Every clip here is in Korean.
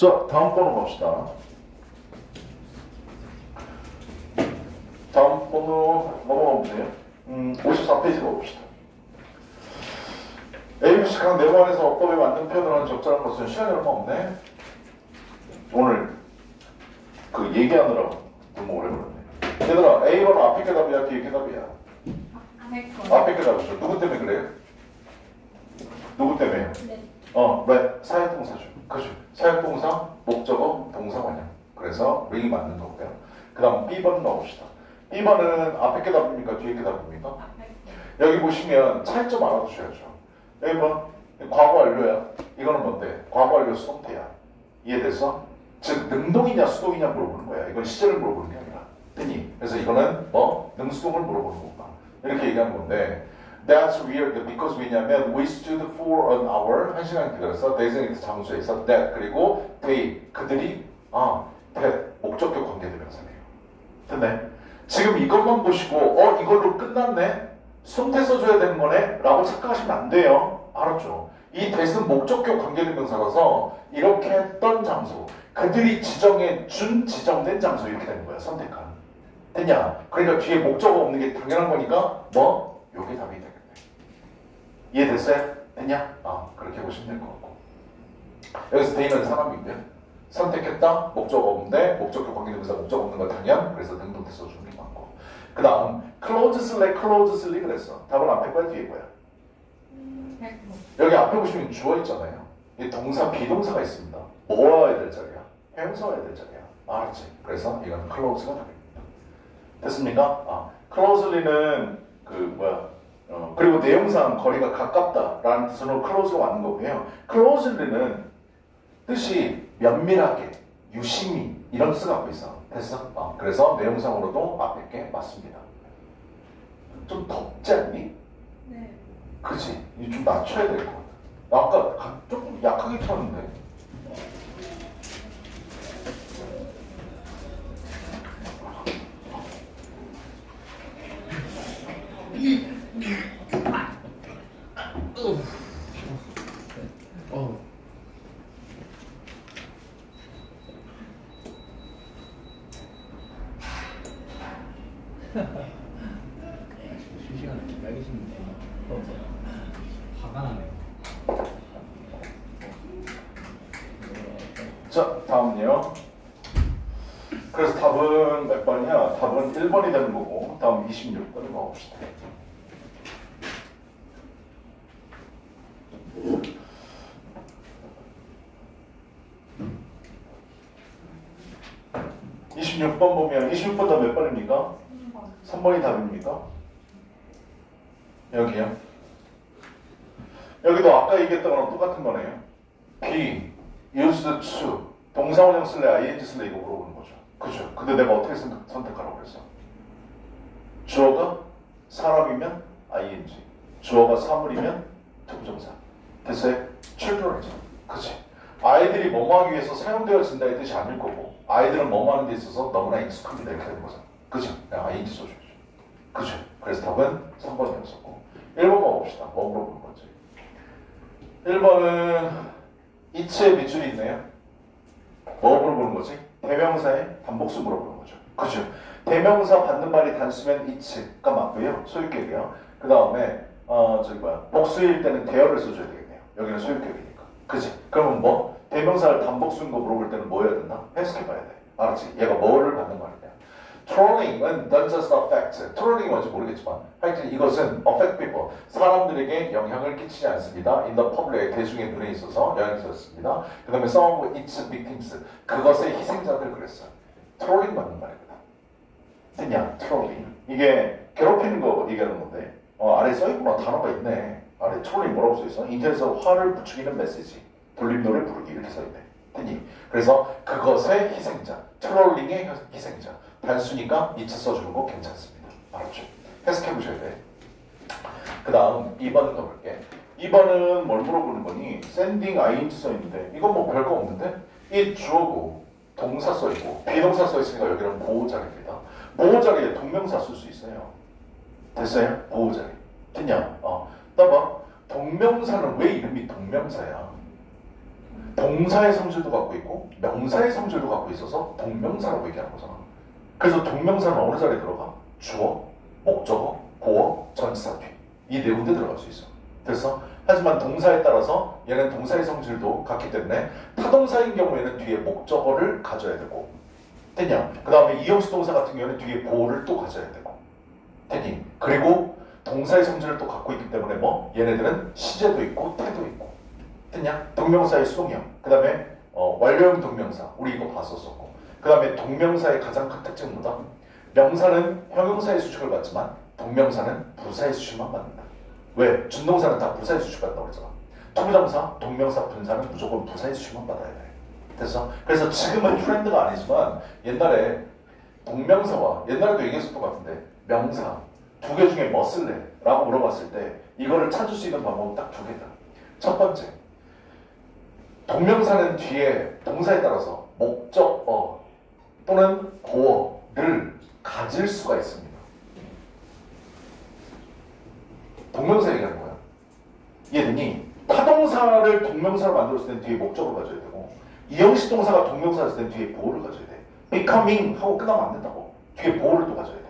자, 다음 번호 봅시다. 다음 번호 넘어가 보세요. 음, 54페이지 가봅시다. ABC강 네모안에서 어법에 맞는 표현을 적절한 것은 시간이 얼마 없네. 오늘 그 얘기하느라 너무 오래 걸렸네. 얘들아, A번호 앞에 게 답이야, 뒤에 게 답이야? 앞에 거. 앞에 게 답이죠. 누구 때문에 그래요? 누구 때문에요? 네. 어, 왜? 사역동사죠. 그죠? 사역동사, 목적어, 동사관형. 그래서 링이 맞는 거고요. 그 다음 B번 넣어봅시다. B번은 앞에 게 답입니까? 뒤에 게 답입니까? 여기 보시면 차이점 알아두셔야죠. 여기 뭐 과거 완료야. 이거는 뭔데? 과거 완료 수동태야. 이해돼서? 즉 능동이냐 수동이냐 물어보는 거야. 이건 시제를 물어보는 게 아니라. 됐니? 그래서 이거는 뭐 능수동을 물어보는 거구나. 이렇게 얘기하는 건데 That's weird because 왜냐면 we stood for an hour 한 시간 기다려서 designated 장소에서 that 그리고 they 그들이 아 that 목적격 관계대명사네요. 됐네? 지금 이것만 보시고 어 이걸로 끝났네? 수동태 써줘야 되는 거네? 라고 착각하시면 안 돼요. 알았죠? 이 대신 목적격 관계대명사라서 이렇게 했던 장소 그들이 지정해 준 지정된 장소 이렇게 되는 거야 선택한 됐냐? 그러니까 뒤에 목적어 없는 게 당연한 거니까 뭐? 요게 답이 되겠네 이해됐어요? 됐냐? 아 그렇게 보시면 될 것 같고 여기서 대인은 사람인데 선택했다 목적 없는데 목적격 관계대명사 목적 없는 거 당연 그래서 능동태 써주는 게 맞고 그 다음 closely closely 그랬어 답은 앞에 거야 뒤에 거야. 여기 앞에 보시면 주어 있잖아요. 이 동사 비동사가 있습니다. 뭐 와야 될 자리야? 형용사 와야 될 자리야. 알았지? 그래서 이건 close가 답입니다. 됐습니까? 아, closely는 그 뭐야? 어, 그리고 내용상 거리가 가깝다라는 뜻으로 close가 왔는 거고요. closely는 뜻이 면밀하게, 유심히 이런 뜻을 갖고 있어. 됐어? 어, 그래서 내용상으로도 앞에 게 맞습니다. 좀 덥지 않니? 네. 그치? 이좀 낮춰야 될 것 같아. 아까 가- 조금 약하게 켰는데. 어. 실시간에 기다리시는데 화가 나네. 자, 다음은요. 그래서 답은 몇 번이야? 답은 1번이 되는 거고, 다음 26번을 가봅시다. (26번) 보면 (26번) 3번. 3번이 답입니까? 여기요. 여기도 아까 얘기했던 거랑 똑같은 거네요. be, used to, 동사원형 쓸래, ing 쓸래 이거 물어보는 거죠. 그죠? 근데 내가 어떻게 선택, 선택하라고 그랬어? 주어가 사람이면 ing, 주어가 사물이면 투부정사. 됐어요? children이죠. 그치? 아이들이 뭐뭐 하기 위해서 사용되어진다의 뜻이 아닐 거고 아이들은 뭐뭐 하는 데 있어서 너무나 익숙합니다 이렇게 되는 거죠. 그죠? 그냥 ing 써줘야죠. 그죠? 그래서 답은 3번이었었고 1번 가봅시다. 뭐 물어보는 거지? 1번은 이치의 밑줄이 있네요. 뭐 물어보는 거지? 대명사의 단복수 물어보는 거죠. 그죠? 대명사 받는 말이 단수면 이치가 맞고요. 소유격이요. 그 다음에 어 저기 뭐야 복수일 때는 대어를 써줘야 되겠네요. 여기는 소유격이니까. 그지? 그러면 뭐 대명사를 단복수인 거 물어볼 때는 뭐 해야 된다? 해석해봐야 돼. 알았지? 얘가 뭐를 받는 말 not just affect. Trolling이 뭔지 모르겠지만 하여튼 이것은 affect people. 사람들에게 영향을 끼치지 않습니다. In the public, 대중의 눈에 있어서 영향을 끼쳤습니다. 그 다음에 some of its victims. 그것의 희생자들 그랬어요. Trolling 받는 말입니다. 됐냐? Trolling. 이게 괴롭히는 거 얘기하는 건데 어, 아래 써있구나. 단어가 있네. 아래 트롤링 뭐라고 써있어? 인터넷에서 화를 부추기는 메시지. 돌림노래 부르기 이렇게 써있네. 됐니? 그래서 그것의 희생자. 트롤링의 희생자. 단수니까 이츠 써주는 거 괜찮습니다. 알았죠? 해석해 보셔야 돼. 그 다음 2번 가볼게. 2번은 뭘 물어보는 거니? sending ing 써있는데 이건 뭐 별거 없는데? 이 주어고 동사 써있고 비동사 써있으니까 여기는 보호자리입니다. 보호자리에 동명사 쓸 수 있어요. 됐어요? 보호자리. 됐냐? 어. 따봐. 동명사는 왜 이름이 동명사야? 동사의 성질도 갖고 있고 명사의 성질도 갖고 있어서 동명사라고 얘기하는 거잖아. 그래서 동명사는 어느 자리에 들어가? 주어, 목적어, 보어, 전치사 뒤. 이네 군데 들어갈 수 있어. 그래서 하지만 동사에 따라서 얘는 동사의 성질도 같기 때문에 타동사인 경우에는 뒤에 목적어를 가져야 되고 됐냐? 그 다음에 이형식 동사 같은 경우에는 뒤에 보어를 또 가져야 되고 됐니? 그리고 동사의 성질을 또 갖고 있기 때문에 뭐 얘네들은 시제도 있고 태도 있고 됐냐? 동명사의 수동형 그 다음에 어, 완료형 동명사 우리 이거 봤었었고 그 다음에 동명사의 가장 큰 특징은 뭐다? 명사는 형용사의 수식을 받지만 동명사는 부사의 수식만 받는다 왜? 준동사는 다 부사의 수식 받는다고 그랬잖아 투부정사, 동명사, 분사는 무조건 부사의 수식만 받아야 돼 됐어? 그래서 지금은 트렌드가 아니지만 옛날에 동명사와 옛날에도 얘기했을 것 같은데 명사 두 개 중에 뭐 쓸래? 라고 물어봤을 때 이거를 찾을 수 있는 방법은 딱 두 개다. 첫 번째 동명사는 뒤에 동사에 따라서 목적어 또는 보어를 가질 수가 있습니다. 동명사 얘기하는 거야. 이해되니? 타동사를 동명사로 만들었을 땐 뒤에 목적을 가져야 되고 이형식 동사가 동명사였을 땐 뒤에 보호를 가져야 돼. becoming 하고 끝나면 안 된다고. 뒤에 보호를 또 가져야 돼.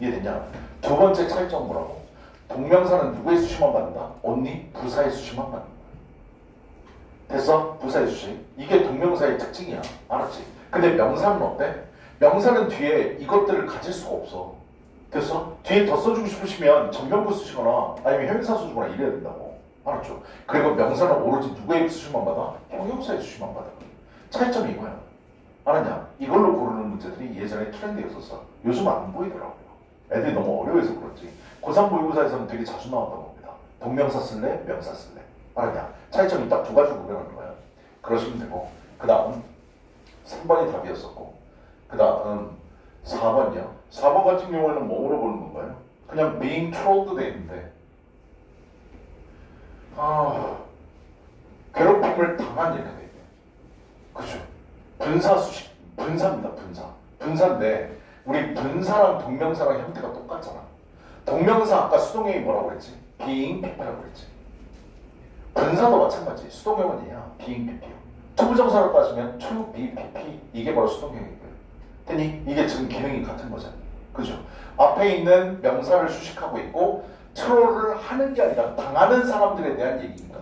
이해되냐? 두 번째 차이점 뭐라고? 동명사는 누구의 수식만 받는다? 언니 부사의 수식만 받는다. 됐어? 부사의 수식. 이게 동명사의 특징이야. 알았지? 근데 명사는 어때? 명사는 뒤에 이것들을 가질 수가 없어. 됐어? 뒤에 더 써주고 싶으시면 전명구 쓰시거나 아니면 형용사 써주거나 이래야 된다고. 알았죠? 그리고 명사는 오로지 누구의 수식만 받아? 형용사의 수식만 받아. 차이점이 이거야. 알았냐? 이걸로 고르는 문제들이 예전에 트렌드였었어. 요즘 안 보이더라고요. 애들이 너무 어려워서 그렇지. 고3 모의고사에서는 되게 자주 나왔던 겁니다. 동명사 쓸래? 명사 쓸래? 알았냐? 차이점이 딱 두 가지로 구별하는 거야. 그러시면 되고 그 다음 3번이 답이었었고 그 다음 4번이요. 4번 같은 경우에는 뭐 물어 보는 건가요? 그냥 being trolled 돼 있는데 아 괴롭힘을 당한 얘기가 돼 있네. 그죠? 분사 수식 분사입니다. 분사. 분사인데 우리 분사랑 동명사랑 형태가 똑같잖아. 동명사 아까 수동형이 뭐라고 그랬지? being pp라고 그랬지. 분사도 마찬가지. 수동형은 얘야. being pp. 투부정사로 따지면 to be pp 이게 바로 수동형이고요. 되니 이게 지금 기능이 같은 거잖아. 그죠? 앞에 있는 명사를 수식하고 있고 트롤을 하는 게 아니라 당하는 사람들에 대한 얘기니까.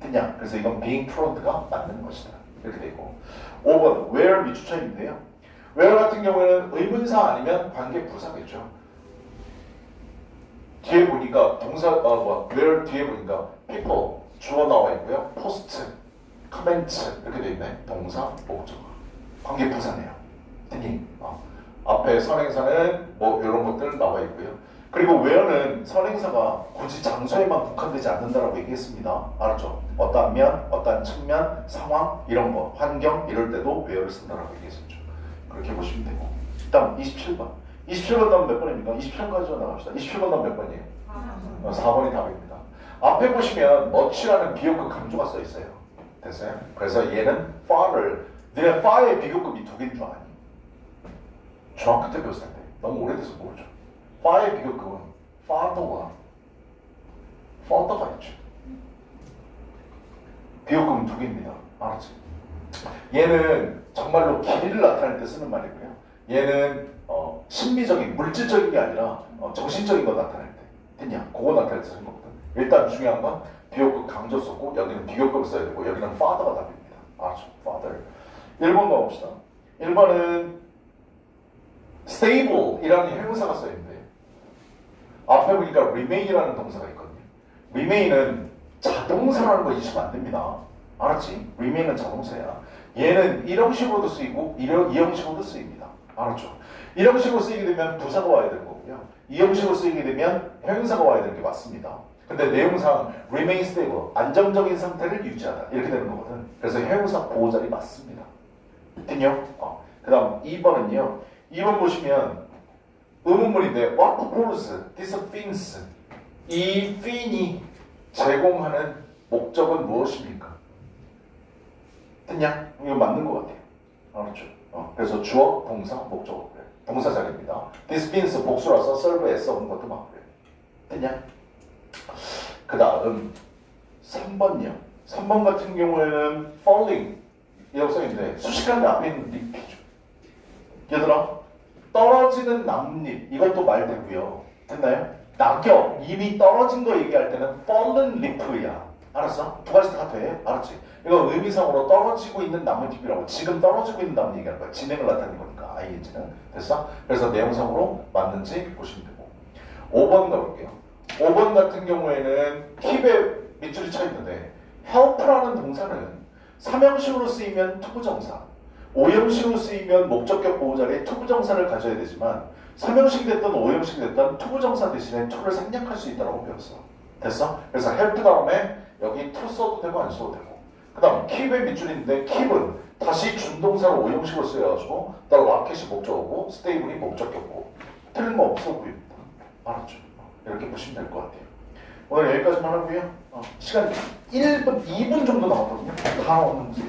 됐냐? 그래서 이건 being trolled가 맞는 것이다. 이렇게 되고 5번 where 미추천인데요. where 같은 경우에는 의문사 아니면 관계 부사겠죠. 뒤에 보니까 동사 아 뭐, where 뒤에 보니까 people 주어 나와 있고요. post, 돼 있네. 동사, 목적 관계 부사네요. 됐니? 어. 앞에 선행사는 뭐 이런 것들 나와 있고요. 그리고 where는 선행사가 굳이 장소에만 국한되지 않는다라고 얘기했습니다. 알았죠? 어떠한 면, 어떠한 측면, 상황 이런 거, 환경 이럴 때도 where를 쓴다라고 얘기했었죠. 그렇게 보시면 되고. 다음 27번. 27번 다음 몇 번입니까? 27번까지 나갑시다. 27번 다음 몇 번이에요? 어, 4번이 답입니다. 앞에 보시면 much라는 비교급 강조가 써 있어요. 됐어요? 그래서 얘는 far를 니네 far의 비교급이 두 개인 줄 아니? 중학교 때 배웠을 텐데 너무 오래돼서 모르죠. far의 비교급은 father와 father가 있죠. 비교급은 두 개입니다. 알았지? 얘는 정말로 길이를 나타낼 때 쓰는 말이고요. 얘는 어, 심미적인 물질적인 게 아니라 어, 정신적인 거 나타낼 때 됐냐? 그거 나타낼 때 쓰는 거거든. 일단 중요한 건 비교급 강조 썼고 여기는 비교급을 써야 되고 여기는 father가 답입니다. 알았죠? father. 1번 가봅시다. 1번은 stable이라는 형용사가 써 있는데 앞에 보니까 remain이라는 동사가 있거든요. remain은 자동사라는 거 잊으시면 안 됩니다. 알았지? remain은 자동사야. 얘는 이런 식으로도 쓰이고 이런 이 형식으로도 쓰입니다. 알았죠? 이 형식으로 쓰이게 되면 부사가 와야 되는 거고요. 이 형식으로 쓰이게 되면 형용사가 와야 되는 게 맞습니다. 근데 내용상 remain stable, 안정적인 상태를 유지하다 이렇게 되는 거거든. 그래서 형용사 보호자리 맞습니다. 됐요? 어. 그 다음 2번은요. 2번 보시면 의문문인데 what purpose this things 이 thing이 제공하는 목적은 무엇입니까? 됐냐? 이거 맞는 것 같아요. 알았죠? 어, 그래서 주어, 동사, 목적어. 동사자리입니다. this means 복수라서 serve에 써온 것도 맞고요. 됐냐? 그 다음 3번요. 3번 같은 경우에는 falling 이라고 써있는데 수식하는 앞에 있는 잎이죠. 얘들아 떨어지는 나뭇잎 이것도 말 되고요. 됐나요? 낙엽 이미 떨어진 거 얘기할 때는 fallen leaf야. 알았어? 두 가지 다 돼. 알았지? 이거 의미상으로 떨어지고 있는 나뭇잎이라고 지금 떨어지고 있는 나뭇잎 얘기하는 거야. 진행을 나타내는 거니까 ing는 됐어? 그래서 내용상으로 맞는지 보시면 되고 5번 가볼게요. 5번 같은 경우에는 keep에 밑줄이 쳐 있는데 help라는 동사는 삼형식으로 쓰이면 to부정사, 오형식으로 쓰이면 목적격 보어자리에 to부정사를 가져야 되지만 삼형식 됐든 오형식 됐든 to부정사 대신에 to를 생략할 수 있다고 배웠어. 됐어? 그래서 help 다음에 여기 to 써도 되고 안 써도 되고 그 다음 keep의 밑줄인데 keep은 다시 준동사로 오형식으로 쓰여가지고 나 racket이 목적어고 stable이 목적격고 틀린 거 없어 보입니다. 알았죠? 이렇게 보시면 될 것 같아요. 오늘 여기까지만 하고요. 어, 시간 1분, 2분 정도 나왔거든요. 다 나오는 모습.